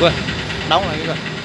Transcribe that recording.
quên. Đóng lại cái coi